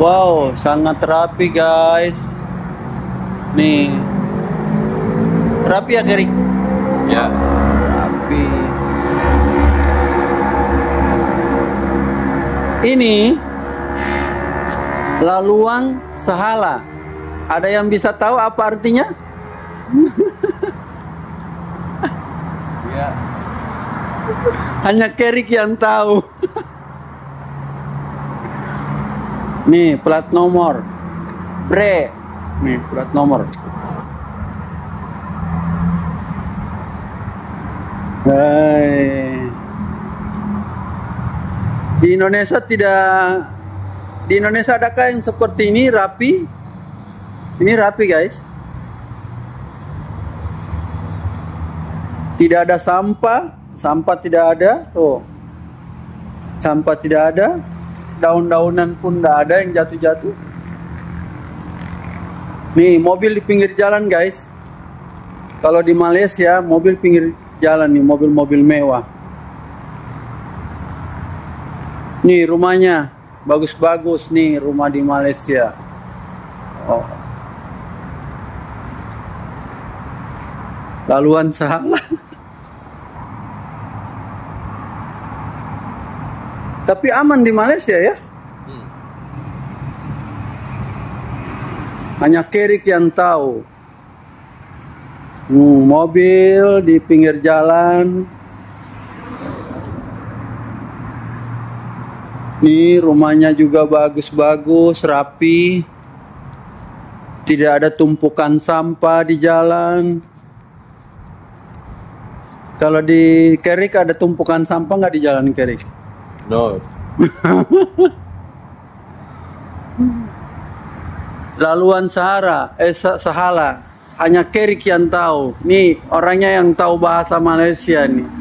Wow, sangat rapi guys. Nih. Rapi ya Kerik? Ya. Rapi. Ini laluan sahala. Ada yang bisa tahu apa artinya? Ya. Hanya Kerik yang tahu. Nih plat nomor. Bre. Nih plat nomor. Hai. Di Indonesia tidak di Indonesia adakah yang seperti ini rapi? Ini rapi guys. Tidak ada sampah, sampah tidak ada. Tuh. Sampah tidak ada. Daun-daunan pun tidak ada yang jatuh-jatuh. Nih, mobil di pinggir jalan, guys. Kalau di Malaysia, mobil pinggir jalan nih, mobil-mobil mewah. Nih rumahnya, bagus-bagus nih rumah di Malaysia. Oh. Laluan salah. Tapi aman di Malaysia ya. Hanya Kerik yang tahu. Hmm, mobil di pinggir jalan. Nih rumahnya juga bagus-bagus, rapi. Tidak ada tumpukan sampah di jalan. Kalau di Kerik ada tumpukan sampah nggak di jalan Kerik? No. Laluan Sahara, eh Sa- Sahala. Hanya Kerik yang tahu. Nih orangnya yang tahu bahasa Malaysia nih.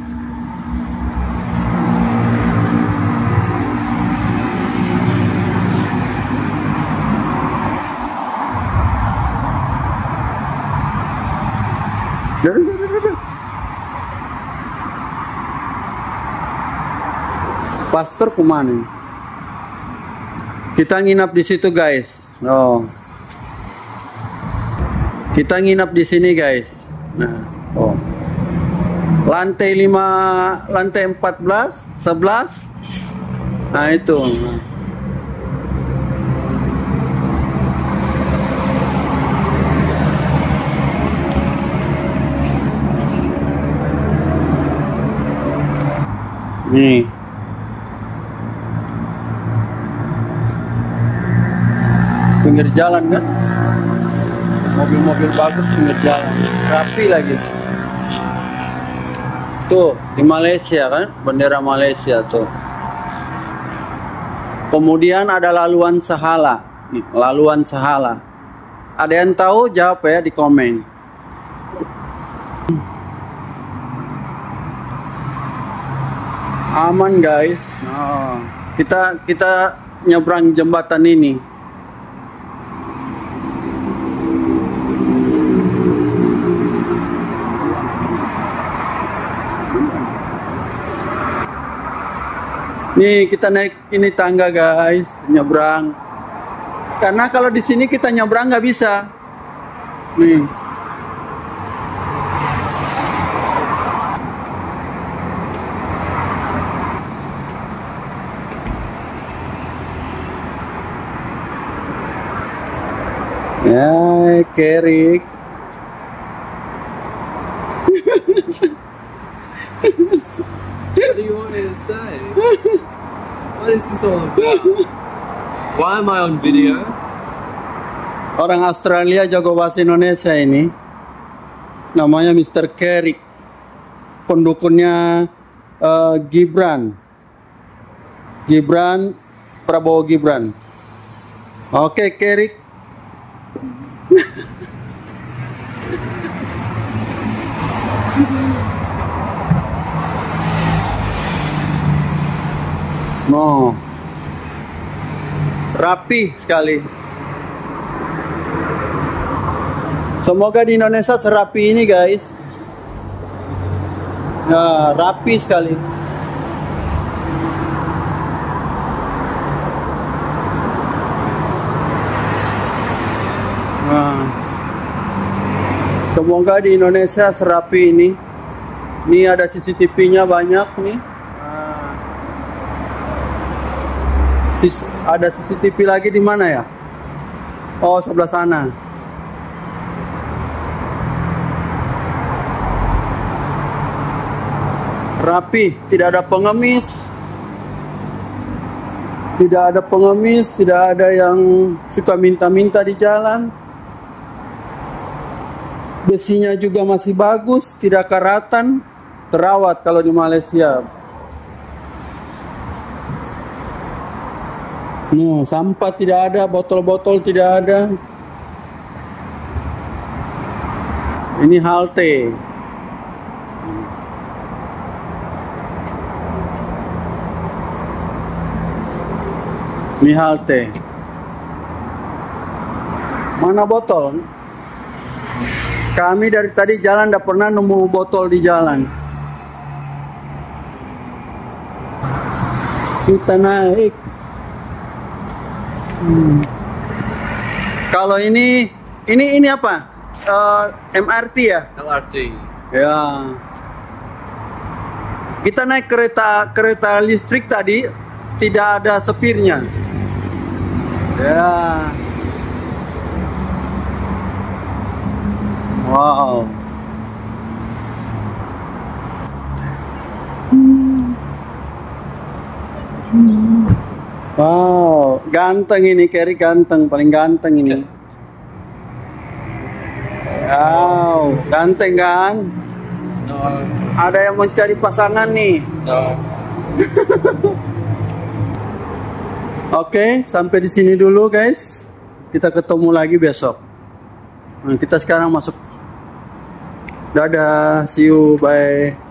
Pastor ke mana? Kita nginap di situ guys. Oh. Kita nginap di sini guys. Nah, oh. Lantai 5, lantai 14, 11. Nah, itu. Nah. Nih. Pinggir jalan kan? mobil-mobil bagus pinggir jalan. Rapi lagi. Tuh di Malaysia kan? Bendera Malaysia tuh. Kemudian ada laluan Sahala. Nih, laluan Sahala. Ada yang tahu? Jawab ya di komen. Aman guys. Nah, kita kita nyebrang jembatan ini Nih kita naik ini tangga guys, nyebrang. Karena kalau di sini kita nyebrang nggak bisa. Nih. Ya, Kerik. What do you want me to say? What is this all about? Why am I on video? Orang Australia jago bahasa Indonesia ini. Namanya Mr. Kerik. Pendukunnya eh, Gibran. Gibran Prabowo Gibran. Oke, Kerik. No. Rapi sekali. Semoga di Indonesia serapi ini guys. Nah, rapi sekali. Nah. Semoga di Indonesia serapi ini. Ini ada CCTV-nya banyak nih. Ada CCTV lagi di mana ya? Oh, sebelah sana. Rapi, tidak ada pengemis. Tidak ada pengemis, tidak ada yang suka minta-minta di jalan. Besinya juga masih bagus, tidak karatan, terawat kalau di Malaysia. No, sampah tidak ada, botol-botol tidak ada. Ini halte. Ini halte. Mana botol? Kami dari tadi jalan tidak pernah nemu botol di jalan. Kita naik. Hmm. Kalau ini, ini ini apa? Eh, MRT ya? LRT. Ya. Kita naik kereta kereta listrik tadi tidak ada sepirnya. Ya. Wow. Wow, ganteng ini Kerry ganteng, paling ganteng ini. Wow, ganteng kan? No. Ada yang mencari pasangan nih. No. Oke, sampai di sini dulu guys. Kita ketemu lagi besok. Nah, kita sekarang masuk. Dadah, see you, bye.